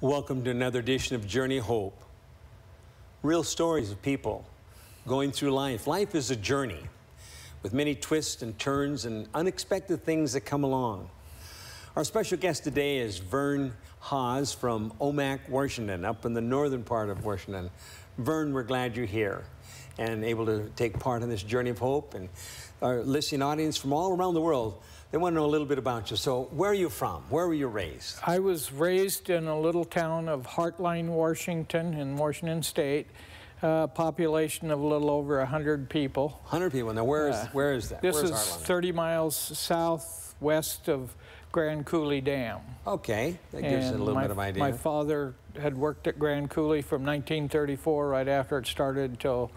Welcome to another edition of Journey Hope. Real stories of people going through life. Life is a journey with many twists and turns and unexpected things that come along. Our special guest today is Vern Haas from Omak, Washington, up in the northern part of Washington. Vern, we're glad you're here and able to take part in this journey of hope. And our listening audience from all around the world, they want to know a little bit about you. So, where are you from? Where were you raised? I was raised in a little town of Hartline, Washington, in Washington State. Uh, population of a little over 100 people. 100 people. Now, where is, Uh, where is that? This Where's is Harlan? 30 miles southwest of Grand Coulee Dam. Okay, that gives you a little my, bit of idea. My father had worked at Grand Coulee from 1934, right after it started, till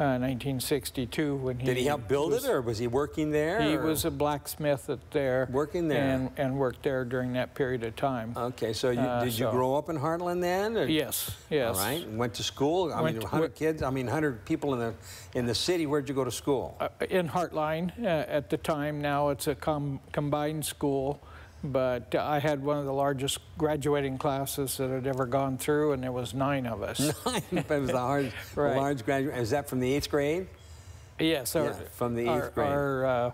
uh, 1962 when he Did he help build was, it, or was he working there? He or- was a blacksmith at there. Working there. And, and worked there during that period of time. Okay, so you, Uh, did you grow up in Hartline then? or- yes, yes. All right. Went to school. I Went mean, to- 100 kids. I mean, 100 people in the in the city. Where'd you go to school? Uh, in Hartline uh, at the time. Now it's a com combined school, but I had one of the largest graduating classes that had ever gone through, and there was nine of us. Nine? it was a hard, Right. large graduate. Is that from the eighth grade? Yes, our, Yeah, from the eighth our, grade. Our uh,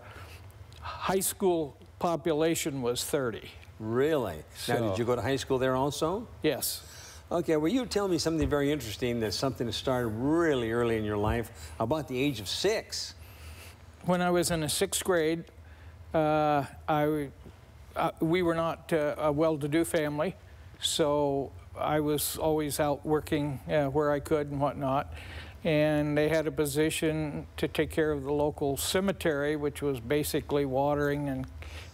high school population was 30. Really? now, did you go to high school there also? Yes. Okay. Well, you tell me something very interesting. That's something that started really early in your life, about the age of six. When I was in the sixth grade, uh, I, uh, we were not uh, a well-to-do family, so I was always out working uh, where I could and whatnot. And they had a position to take care of the local cemetery, which was basically watering and,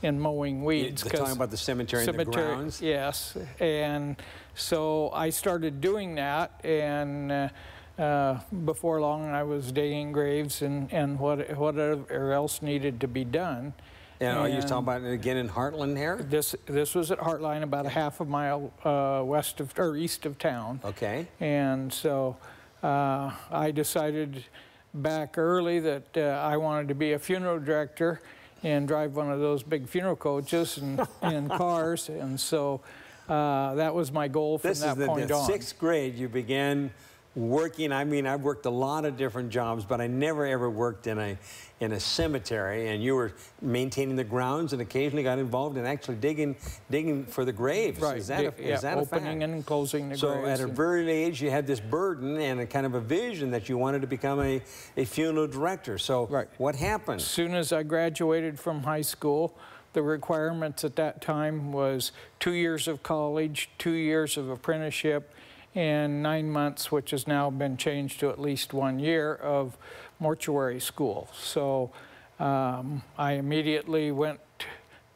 and mowing weeds. You're talking about the cemetery, and the grounds. Yes, and so I started doing that, and uh, uh, before long I was digging graves and, and what, whatever else needed to be done. And are you And talking about it again in Hartline here? This, this was at Hartline, about a half a mile uh, west of, or east of town. Okay. And so uh, I decided back early that uh, I wanted to be a funeral director and drive one of those big funeral coaches and, and cars. And so uh, that was my goal from This that is the, point the on. sixth grade. You began working. I mean, I've worked a lot of different jobs, but I never ever worked in a in a cemetery. And you were maintaining the grounds and occasionally got involved in actually digging digging for the graves. right. Is that a, yeah, is that opening and closing the so graves. at a very early age, you had this burden and a kind of a vision that you wanted to become a, a funeral director. So Right. what happened? As soon as I graduated from high school, the requirements at that time was two years of college, two years of apprenticeship, and nine months, which has now been changed to at least one year, of mortuary school. So um, I immediately went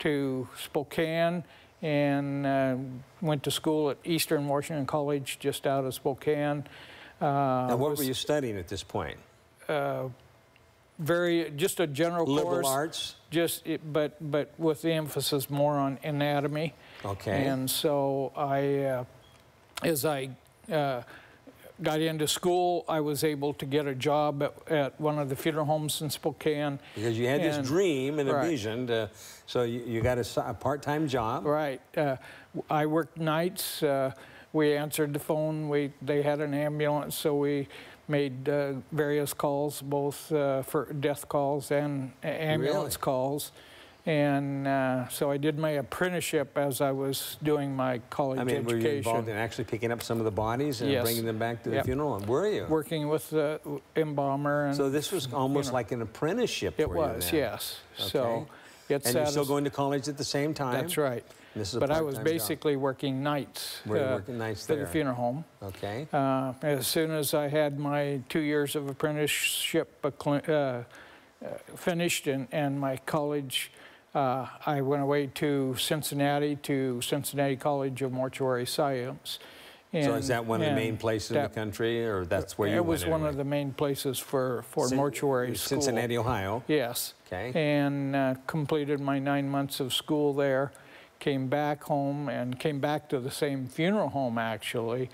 to Spokane and uh, went to school at Eastern Washington College just out of Spokane. Uh, Now, what was were you studying at this point? very just a general Liberal course. arts. just it, but but with the emphasis more on anatomy Okay. and so i uh, as i uh, got into school i was able to get a job at, at one of the funeral homes in spokane Because you had this dream and a vision, to, so you, you got a part-time job. right uh, i worked nights uh, we answered the phone we they had an ambulance so we made uh, various calls both uh, for death calls and a- ambulance Really? calls and uh, so I did my apprenticeship as I was doing my college education. I mean, were you involved in actually picking up some of the bodies and Yes. bringing them back to the Yep. funeral? And were you? working with the embalmer. And So this was almost know. like an apprenticeship it was, yes. Okay. So it's And you're still going to college at the same time? That's right. This is a But I was part-time job. basically working nights uh, working nights for there? the funeral home. Okay. Uh, as soon as I had my two years of apprenticeship uh, uh, finished and, and my college, uh, I went away to Cincinnati to Cincinnati College of Mortuary Science. so is that one of the main places in the country, or that's where you It was one of the main places for, for mortuary school. Cincinnati, Ohio. Yes. Okay. And uh, completed my nine months of school there, came back home and came back to the same funeral home actually,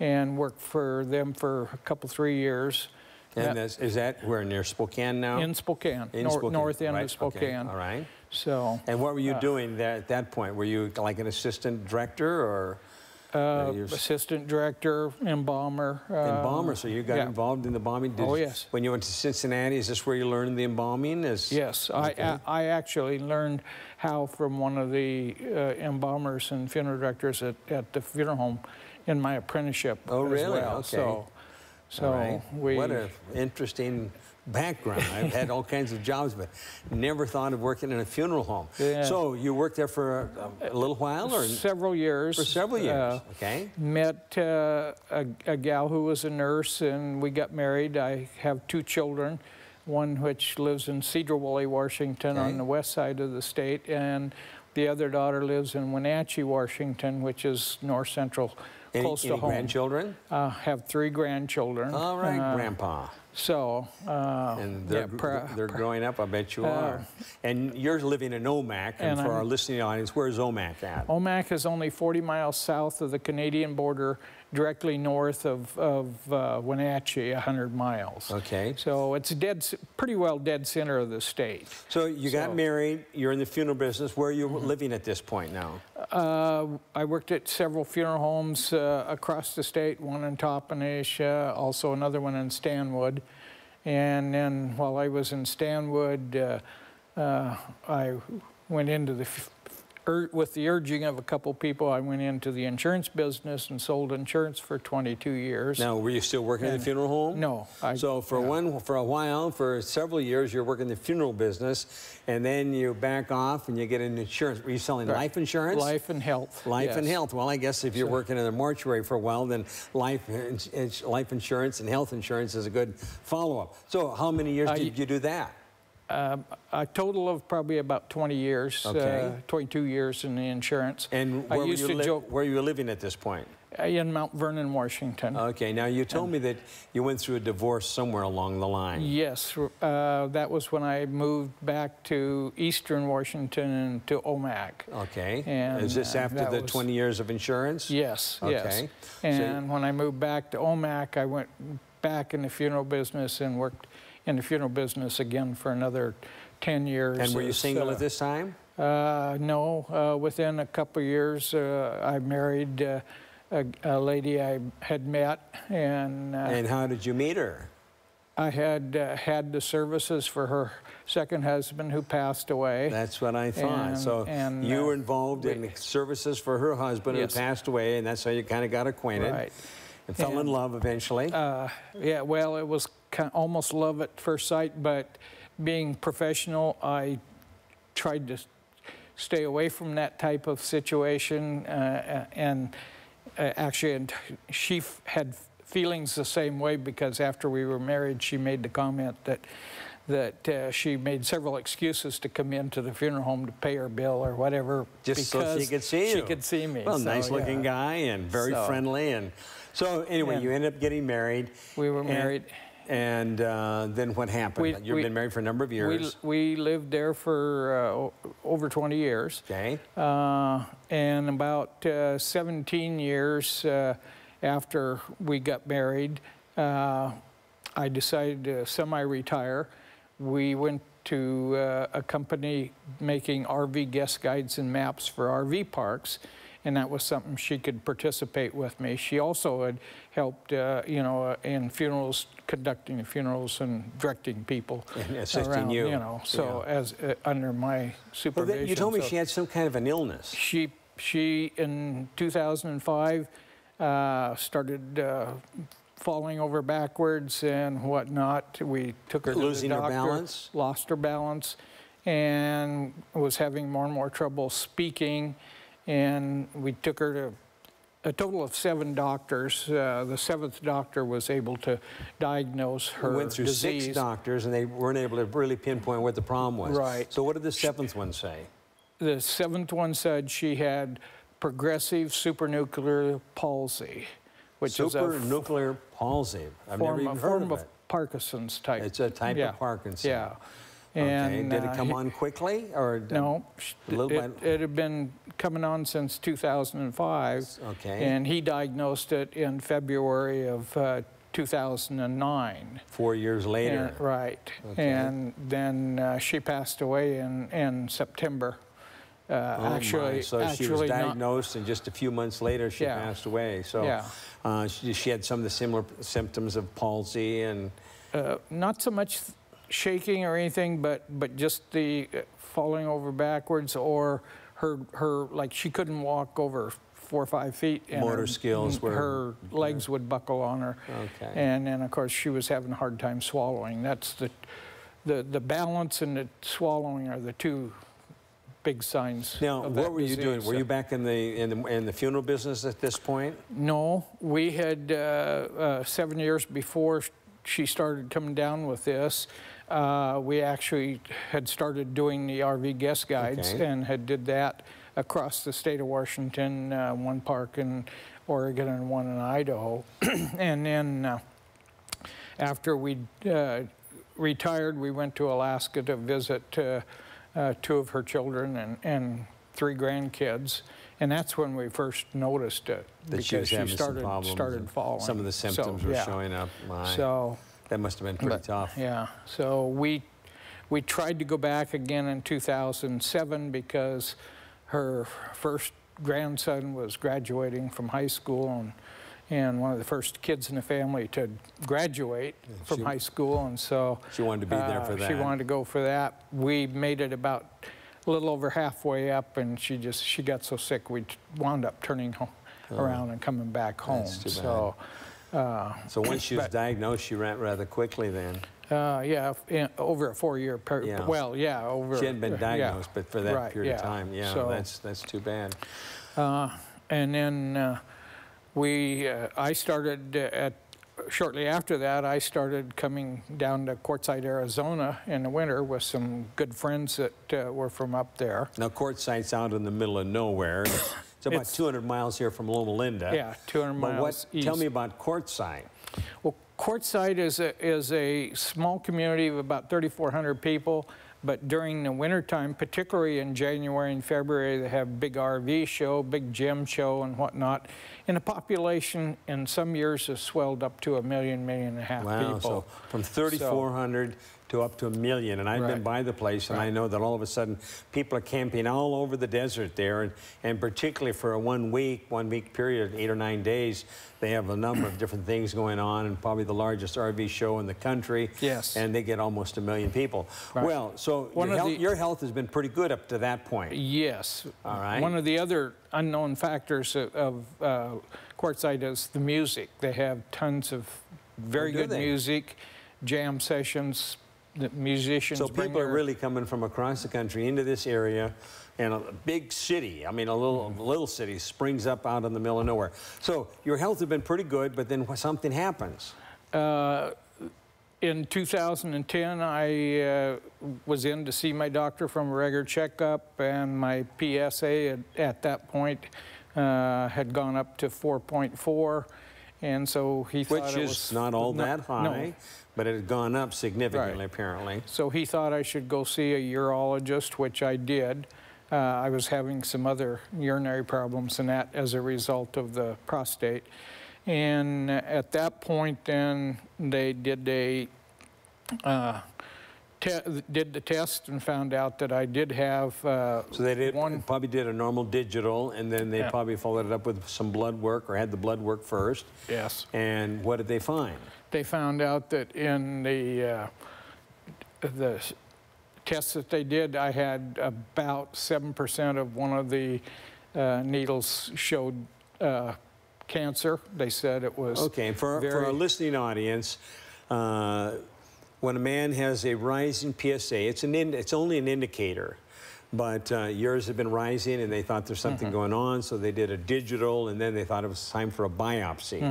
and worked for them for a couple, three years. And that's, is that where near Spokane now? In Spokane, In nor- Spokane, north end right, of Spokane. Okay. All right. So And what were you Uh, doing there at that point? Were you like an assistant director or? Uh, assistant director, embalmer. Uh, Embalmer, so you got yeah. involved in the bombing? Did Oh, you- yes. When you went to Cincinnati, is this where you learned the embalming? Is, Yes, I, Okay. I I actually learned how from one of the uh, embalmers and funeral directors at, at the funeral home in my apprenticeship Oh, as really? well. Okay. So, so right. we. What an interesting background. I've had all kinds of jobs, but never thought of working in a funeral home. Yeah. So you worked there for a, a little while or several years. for several years? uh, okay. met uh, a, a gal who was a nurse, and we got married. I have two children, one which lives in Sedro-Woolley, Washington, Okay. on the west side of the state, and the other daughter lives in Wenatchee, Washington, which is north central, Any, close any to home. grandchildren? Uh, have three grandchildren. All right, Uh, Grandpa. So, uh, And they're, yeah, they're growing up, I bet you Uh, are. And you're living in Omak, and, and for our I'm- listening audience, where's Omak at? Omak is only 40 miles south of the Canadian border, directly north of, of uh, Wenatchee, 100 miles. Okay. So it's dead, pretty well dead center of the state. So you got So- Mm-hmm. married, you're in the funeral business. Where are you living at this point now? Uh, I worked at several funeral homes uh, across the state, one in Toppenish, also another one in Stanwood. And then while I was in Stanwood, uh, uh, I went into the, with the urging of a couple people, I went into the insurance business and sold insurance for 22 years. Now, were you still working in the funeral home? No. I, So for one, for a while, for several years, you're working the funeral business, and then you back off and you get into insurance. Were you selling Right. life insurance? Life and health. Life and health. Well, I guess if you're working in the mortuary for a while, then life, life insurance and health insurance is a good follow-up. So how many years Uh, did you do that? Um, a total of probably about 20 years, Okay. uh, 22 years in the insurance. And I where were, used you to joke where were you living at this point? uh, in Mount Vernon, Washington. Okay, now you told me that you went through a divorce somewhere along the line. yes, uh, that was when I moved back to Eastern Washington and to Omak. Okay. And, Is this uh, after that the was- 20 years of insurance? Yes, Okay. yes. So- And when I moved back to Omak, I went back in the funeral business and worked in the funeral business again for another 10 years. And were you single uh, at this time? Uh, no, uh, within a couple of years, uh, I married uh, a, a lady I had met, and, uh, And how did you meet her? I had uh, had the services for her second husband who passed away. That's what I thought. And- so and, you uh, were involved in services for her husband Yes. who passed away, and that's how you kind of got acquainted Right. and fell in love eventually. Uh, yeah, well, it was almost love at first sight, but being professional, I tried to stay away from that type of situation. Uh, and uh, actually, and she f- had feelings the same way because after we were married, she made the comment that that uh, she made several excuses to come into the funeral home to pay her bill or whatever Just so she could see you. She could see me. well, so, nice looking yeah. guy and very So- friendly. And so, anyway, you ended up getting married. We were married. And uh, then what happened? We- You've we- been married for a number of years. we lived there for uh, over 20 years. okay. Uh, and about uh, 17 years uh, after we got married, uh, I decided to semi-retire. We went to uh, a company making RV guest guides and maps for RV parks, and that was something she could participate with me. She also had helped, uh, you know, uh, in funerals, conducting the funerals and directing people And assisting around, you. you know, so as uh, under my supervision. then you told me so- she had some kind of an illness. she, she in 2005 uh, started uh, falling over backwards and whatnot. We took her Losing to the doctor, her balance? lost her balance, and was having more and more trouble speaking. And we took her to a total of seven doctors. Uh, the seventh doctor was able to diagnose her We went through disease. six doctors, and they weren't able to really pinpoint what the problem was. Right. So what did the seventh one say? The seventh one said she had progressive supranuclear palsy, which is a palsy. I've never form, even a heard form of of. Parkinson's type. It's a type yeah. of Parkinson's. Yeah. Okay. Did it uh, come he- on quickly, or No, it, it had been coming on since 2005. Okay. And he diagnosed it in February of uh, 2009. four years later? And- right. Okay. And then uh, she passed away in, in September Uh, Oh, my. actually, so she was actually not- diagnosed, and just a few months later, she Yeah. passed away. So Yeah. uh, she, she had some of the similar symptoms of palsy and. Uh, not so much shaking or anything, but but just the uh, falling over backwards or her her like she couldn't walk over four or five feet. And Motor her, skills were- her legs would buckle on her. Okay. And then of course she was having a hard time swallowing. That's the the the balance and the swallowing are the two big signs. Now, what were you doing? Were you back in the in the in the funeral business at this point? No, we had uh, uh, seven years before she started coming down with this. Uh, we actually had started doing the RV guest guides Okay. and had did that across the state of Washington, uh, one park in Oregon and one in Idaho. and then uh, after we uh, retired, we went to Alaska to visit uh, uh, two of her children and, and three grandkids. And that's when we first noticed it That because was she started started falling. Some of the So, symptoms were yeah. showing up. My, So that must have been pretty but, tough. Yeah. So we we tried to go back again in 2007 because her first grandson was graduating from high school and and one of the first kids in the family to graduate from she- high school and so She wanted to be there for uh, that. She wanted to go for that. We made it about a little over halfway up and she just she got so sick we wound up turning home, around and coming back home. Oh. That's too bad. so uh, So once she was But- diagnosed, she ran rather quickly then. uh, yeah, in, over a four-year period. Yeah. Well, yeah, over. She hadn't been yeah, diagnosed, but for that right, period of time, yeah, So, that's that's too bad. uh, and then uh, we, uh, I started uh, at shortly after that. I started coming down to Quartzsite, Arizona, in the winter with some good friends that uh, were from up there. Now, Quartzsite's out in the middle of nowhere. It's about It's- 200 miles here from Loma Linda. Yeah, 200 But miles what? east. Tell me about Quartzsite. Well, Quartzsite is a, is a small community of about 3,400 people, but during the wintertime, particularly in January and February, they have big RV show, big gem show and whatnot. And the population in some years has swelled up to a million, million and a half Wow, people. so from 3,400 to up to a million. And I've been by the place, and I know that all of a sudden people are camping all over the desert there, and, and particularly for a one week, one week period, eight or nine days, they have a number of different things going on, and probably the largest RV show in the country. Yes. And they get almost a million people. Right. Well, so your health, the- your health has been pretty good up to that point. Yes. All right. One of the other unknown factors of, of uh, Quartzsite is the music. They have tons of very Oh, good they? music, jam sessions. The musicians So people are really coming from across the country into this area, and a big city. I mean, a little Mm-hmm. little city springs up out in the middle of nowhere. So your health has been pretty good, but then something happens. Uh, in 2010, I uh, was in to see my doctor from a regular checkup, and my PSA at, at that point uh, had gone up to 4.4, and so he thought Which it is was not all that high, No. But it had gone up significantly, Right. apparently. So he thought I should go see a urologist, which I did. Uh, I was having some other urinary problems and that as a result of the prostate. And at that point, then they did a uh, did the test and found out that I did have uh, So they did one. probably did a normal digital, and then they Yeah. probably followed it up with some blood work or had the blood work first. Yes, And what did they find? they found out that in the uh, the tests that they did, I had about seven percent of one of the uh, needles showed uh, cancer. They said it was Okay, and for, for our listening audience, uh, when a man has a rising PSA, it's, an in, it's only an indicator. But uh, yours have been rising, and they thought there's something Mm-hmm. going on, so they did a digital, and then they thought it was time for a biopsy.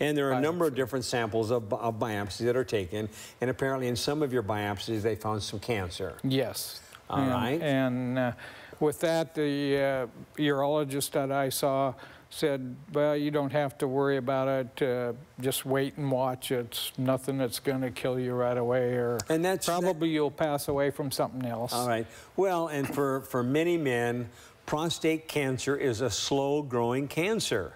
And there are a number of different samples of, of biopsies that are taken, and apparently in some of your biopsies they found some cancer. Yes. All and, right. And uh, with that, the uh, urologist that I saw said, well, you don't have to worry about it. Uh, just wait and watch. It's nothing that's going to kill you right away, or And that's- that- probably you'll pass away from something else. All right. Well, and for, for many men, prostate cancer is a slow growing cancer.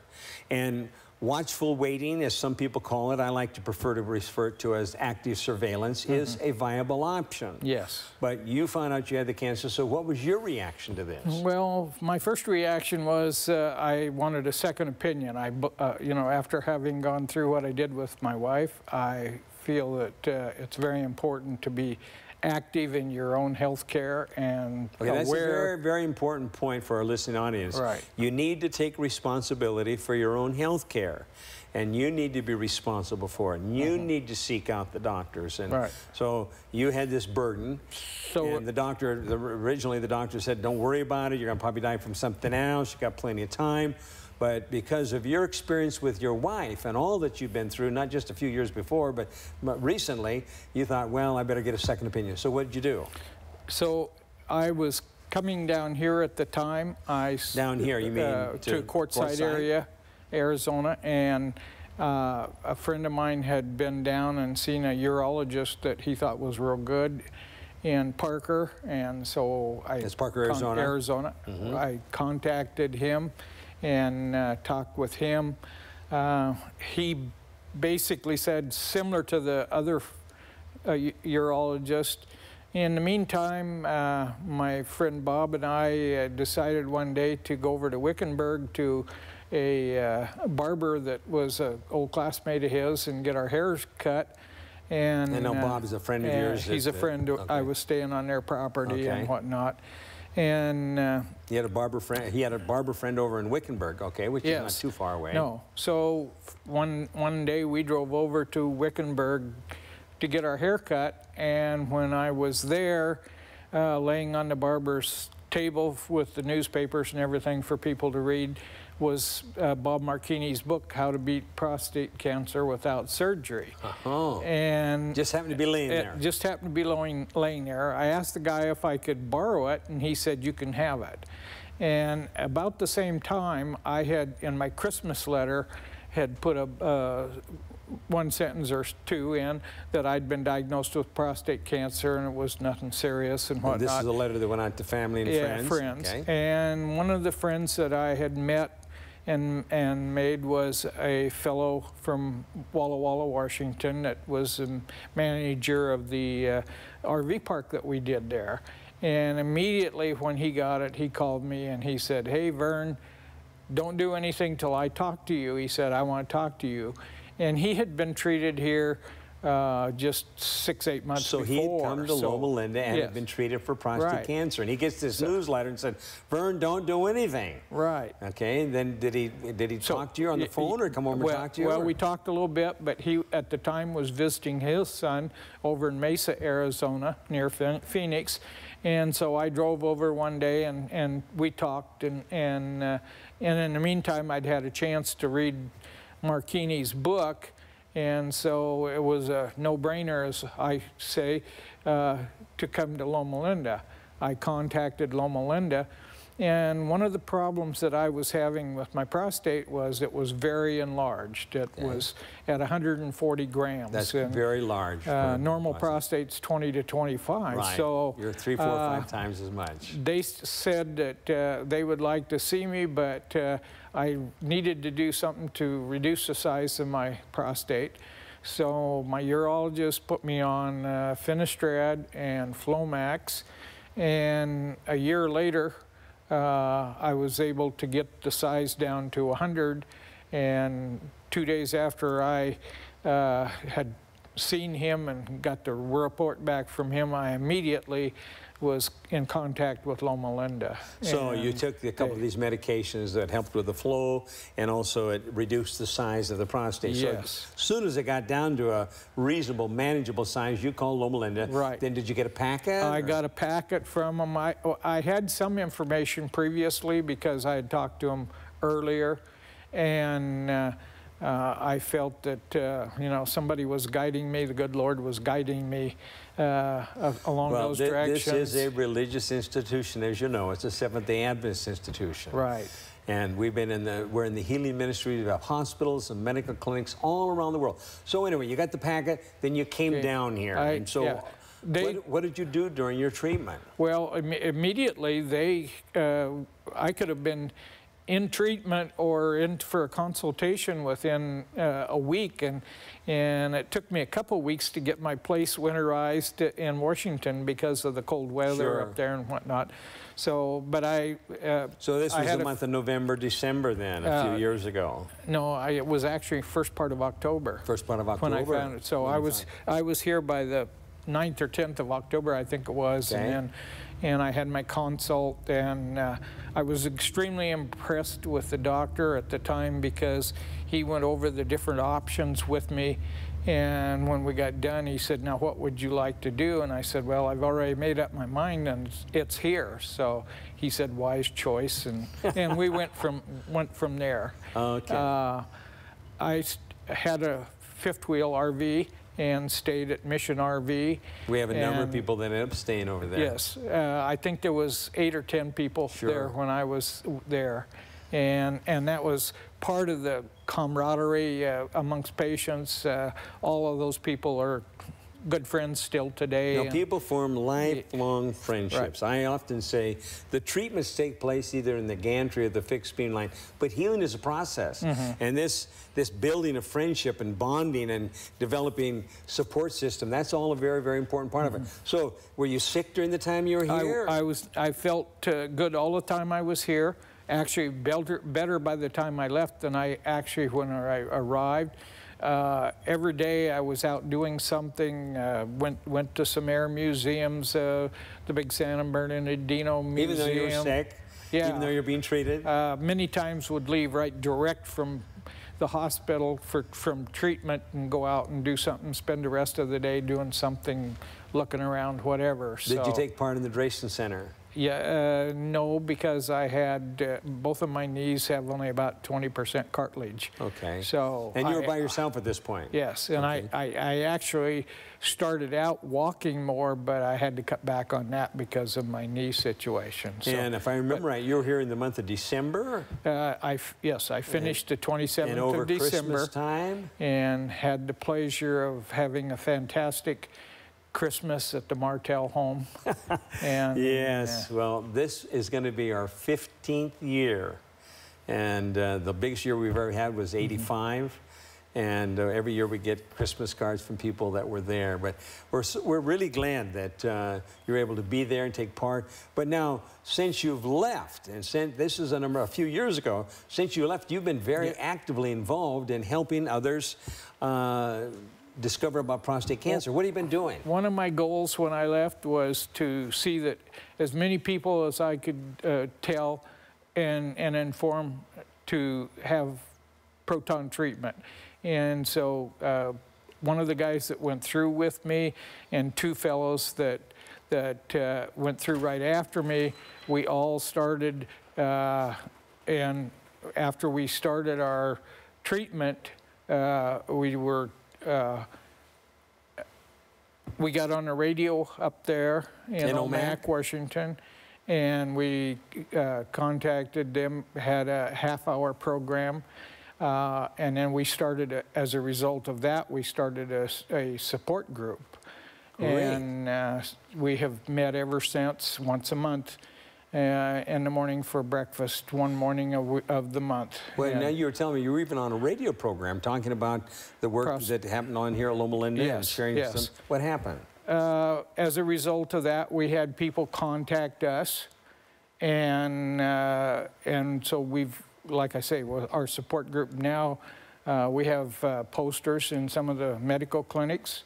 And watchful waiting, as some people call it, I like to prefer to refer to as active surveillance, is a viable option. Yes. But you found out you had the cancer, so what was your reaction to this? Well, my first reaction was uh, I wanted a second opinion. I, uh, you know, after having gone through what I did with my wife, I feel that uh, it's very important to be active in your own health care and Okay, that's a very, very important point for our listening audience. Right. You need to take responsibility for your own health care. And you need to be responsible for it. And you need to seek out the doctors. And. Right. so you had this burden. So- and the doctor, the, originally the doctor said, don't worry about it. You're going to probably die from something else. You've got plenty of time. But because of your experience with your wife and all that you've been through, not just a few years before, but, recently, you thought, well, I better get a second opinion. So what did you do? So I was coming down here at the time. I Down here, you mean uh, to to Quartzsite? area, Arizona, and uh, a friend of mine had been down and seen a urologist that he thought was real good in Parker, and so I That's Parker, con- Arizona? Mm-hmm. Arizona. I contacted him and uh, talked with him. Uh, he basically said similar to the other uh, urologist. In the meantime, uh, my friend Bob and I uh, decided one day to go over to Wickenburg to a uh, barber that was an old classmate of his and get our hairs cut. And I know uh, Bob is a friend of yours He's a that- friend. who- I was staying on their property Okay. and whatnot. And uh, He had a barber friend. He had a barber friend over in Wickenburg, okay, which is not too far away. No. So one one day we drove over to Wickenburg to get our hair cut, and when I was there, uh, laying on the barber's table with the newspapers and everything for people to read, was uh, Bob Marckini's book, How to Beat Prostate Cancer Without Surgery. Oh, And just happened to be laying it there. just happened to be laying, laying there. I asked the guy if I could borrow it, and he said, You can have it. And about the same time, I had, in my Christmas letter, had put a uh, one sentence or two in that I'd been diagnosed with prostate cancer and it was nothing serious and And whatnot. this is a letter that went out to family and yeah, friends. Okay. And one of the friends that I had met and, and made was a fellow from Walla Walla, Washington, that was a manager of the uh, RV park that we did there. And immediately when he got it, he called me and he said, Hey, Vern, don't do anything till I talk to you. He said, I want to talk to you. And he had been treated here uh, just six, eight months So he before. had come to so- Loma Linda and Yes. had been treated for prostate Right. cancer, and he gets this newsletter and said, "Vern, don't do anything." Right. Okay. And then did he did he So, talk to you on the phone or come over well, and talk to you? Well, or- we talked a little bit, but he at the time was visiting his son over in Mesa, Arizona, near Phoenix, and so I drove over one day and, and we talked, and and uh, and in the meantime, I'd had a chance to read Marckini's book. And so it was a no-brainer, as I say, uh, to come to Loma Linda. I contacted Loma Linda, and one of the problems that I was having with my prostate was it was very enlarged. It was at 140 grams. That's and, very large. uh, normal prostate. prostate's 20 to 25. Right. So you're three, four, uh, five times as much. they said that uh, they would like to see me, but uh, I needed to do something to reduce the size of my prostate. So my urologist put me on uh, and Flomax, and a year later, uh, I was able to get the size down to 100. And two days after I uh, had seen him and got the report back from him, I immediately was in contact with Loma Linda. So you took a couple of these medications that helped with the flow, and also it reduced the size of the prostate. Yes. So as soon as it got down to a reasonable, manageable size, you called Loma Linda. Right. Then did you get a packet? I or- got a packet from him. I, I had some information previously because I had talked to him earlier, and uh, uh, I felt that uh, you know somebody was guiding me. The good Lord was guiding me uh, along Well, those directions. this is a religious institution, as you know. It's a Seventh-day Adventist institution. right. And we've been in the, we're in the healing ministry. We have hospitals and medical clinics all around the world. So anyway, you got the packet, then you came Okay. down here. I- and so yeah. They- what, what did you do during your treatment? Well, Im- immediately they, uh, I could have been in treatment or in for a consultation within uh, a week, and and it took me a couple weeks to get my place winterized in Washington because of the cold weather Sure. up there and whatnot. So, but I. Uh, So this was the month of November, December then, a few Uh, years ago. No, I, it was actually first part of October. First part of October. when I found it. So I was I was here by the 9th or 10th of October, I think it was, Okay. and then and I had my consult, and uh, I was extremely impressed with the doctor at the time because he went over the different options with me. And when we got done, he said, "Now, what would you like to do?" And I said, "Well, I've already made up my mind, and it's- here." So he said, "Wise choice," and and we went from went from there. Okay. Uh, I had a fifth wheel RV and stayed at Mission RV. we have a number of people that ended up staying over there. Yes, uh, I think there was eight or ten people Sure. there when I was there, and and that was part of the camaraderie uh, amongst patients. Uh, all of those people are good friends still today. Now, people form lifelong friendships. I often say the treatments take place either in the gantry or the fixed beam line, but healing is a process. Mm-hmm. And this, this building of friendship and bonding and developing support system, that's all a very, very important part of it. So, were you sick during the time you were Mm-hmm. I, here? I was I felt uh, good all the time I was here. Actually, better better by the time I left than I actually when I arrived. Uh, every day I was out doing something. Uh, went went to some air museums, uh, the big San Bernardino Museum. even though you were sick? Yeah. Even though you're being treated? Uh, many times would leave right direct from the hospital for, from treatment and go out and do something, spend the rest of the day doing something, looking around, whatever. Did you take part in the Drayson Center? Yeah, uh, no, because I had uh, both of my knees have only about 20% cartilage. Okay. So And you were I- by yourself at this point? Yes, and I, I, I actually started out walking more, but I had to cut back on that because of my knee situation. So And if I remember right, you were here in the month of December uh, I f- yes, I finished the 27th and over of December Christmas time? and had the pleasure of having a fantastic Christmas at the Martell home. and Yes, well, this is going to be our 15th year. And uh, the biggest year we've ever had was 85. And uh, every year we get Christmas cards from people that were there. But we're, we're really glad that uh, you're able to be there and take part. But now, since you've left, and since this is a number a few years ago, since you left, you've been very actively involved in helping others discover about prostate cancer. What have you been doing? One of my goals when I left was to see that as many people as I could uh, tell and, and inform to have proton treatment. And so uh, one of the guys that went through with me and two fellows that, that uh, went through right after me, we all started, uh, and after we started our treatment, uh, we were uh, we got on the radio up there in, In Omak? Washington, and we uh, contacted them, had a half hour program, uh, and then we started, a, as a result of that, we started a support group. Great. And uh, we have met ever since, once a month. Uh, in the morning for breakfast, one morning of, of the month. Well, And- now you were telling me you were even on a radio program talking about the work Pros- that happened on here at Loma Linda and Yes, sharing yes. some. What happened? uh, as a result of that, we had people contact us, and uh, and so we've, like I say, our support group now, uh, we have uh, posters in some of the medical clinics,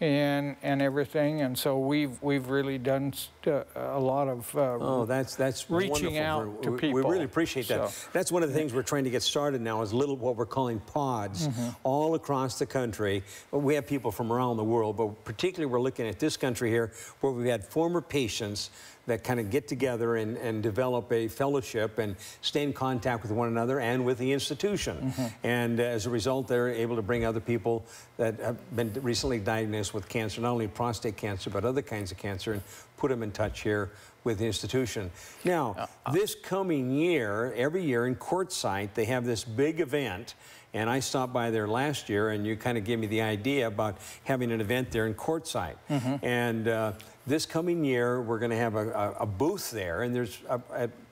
and and everything, and so we've we've really done st- a lot of. Uh, Oh, that's that's Reaching wonderful. out to we, We really appreciate that. so- That's one of the things we're trying to get started now is little what we're calling pods Mm-hmm. all across the country. We have people from around the world, but particularly we're looking at this country here where we've had former patients that kind of get together and, and develop a fellowship and stay in contact with one another and with the institution. Mm-hmm. And uh, as a result, they're able to bring other people that have been recently diagnosed with cancer, not only prostate cancer, but other kinds of cancer, and put them in touch here with the institution. Now, this coming year, every year in Quartzsite, they have this big event. And I stopped by there last year, and you kind of gave me the idea about having an event there in Quartzsite. And uh, this coming year, we're going to have a, a, a booth there, and there's a,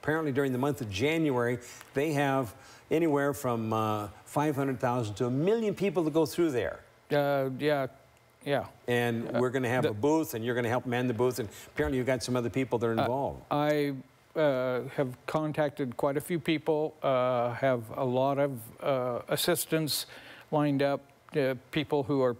apparently during the month of January, they have anywhere from uh, 500,000 to a million people to go through there. Uh, yeah, yeah. And we're going to have a booth, and you're going to help man the booth, and apparently you've got some other people that are involved. I uh, have contacted quite a few people, uh, have a lot of uh, assistants lined up, uh, people who are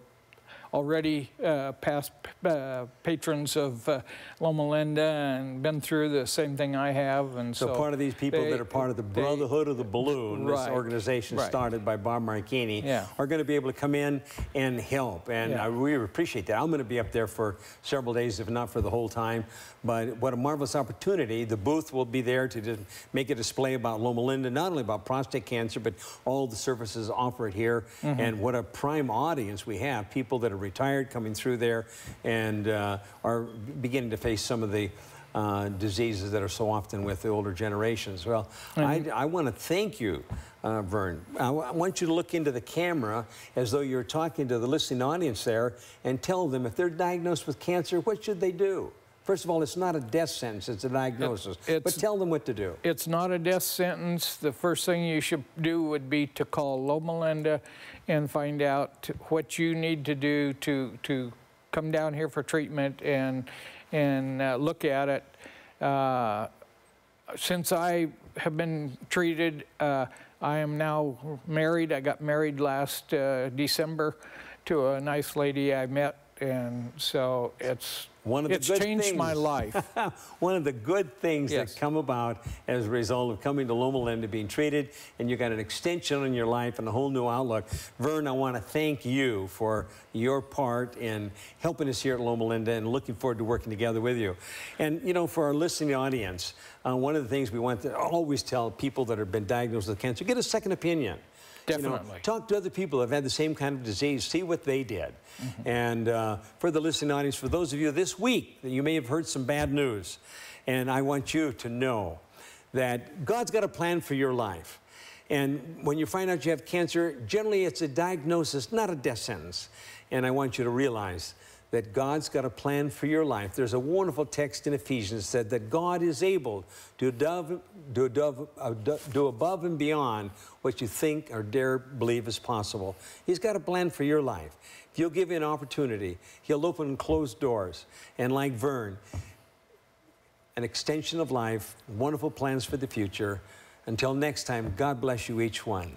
already uh, past uh, patrons of uh, Loma Linda and been through the same thing I have. And so, so, part of these people they- that are part of the they- Brotherhood of the Balloon, this organization right. started by Bob Marckini, Yeah. are going to be able to come in and help. And Yeah. I really appreciate that. I'm going to be up there for several days, if not for the whole time. But what a marvelous opportunity. The booth will be there to just make a display about Loma Linda, not only about prostate cancer, but all the services offered here. Mm-hmm. And what a prime audience we have, people that are retired coming through there and uh, are beginning to face some of the uh, diseases that are so often with the older generations. Well, I, I want to thank you, uh, Vern. I, w- I want you to look into the camera as though you're talking to the listening audience there and tell them if they're diagnosed with cancer, what should they do? First of all, it's not a death sentence, it's a diagnosis. but tell them what to do. It's not a death sentence. The first thing you should do would be to call Loma Linda and find out what you need to do to, to come down here for treatment and, and uh, look at it. Uh, since I have been treated, uh, I am now married. I got married last uh, December to a nice lady I met, and so it's One of the it's good changed my life. One of the good things Yes. that come about as a result of coming to Loma Linda, being treated, and you got an extension in your life and a whole new outlook. Vern, I want to thank you for your part in helping us here at Loma Linda and looking forward to working together with you. And, you know, for our listening audience, uh, one of the things we want to always tell people that have been diagnosed with cancer, get a second opinion. You know, Definitely. talk to other people have had the same kind of disease, see what they did. And uh, for the listening audience, for those of you this week you may have heard some bad news, and I want you to know that God's got a plan for your life. And when you find out you have cancer, generally it's a diagnosis, not a death sentence. And I want you to realize that God's got a plan for your life. There's a wonderful text in Ephesians that said that God is able to do, do, do, uh, do- above and beyond what you think or dare believe is possible. He's got a plan for your life. If you'll give him an opportunity, he'll open closed doors. And like Vern, an extension of life, wonderful plans for the future. Until next time, God bless you each one.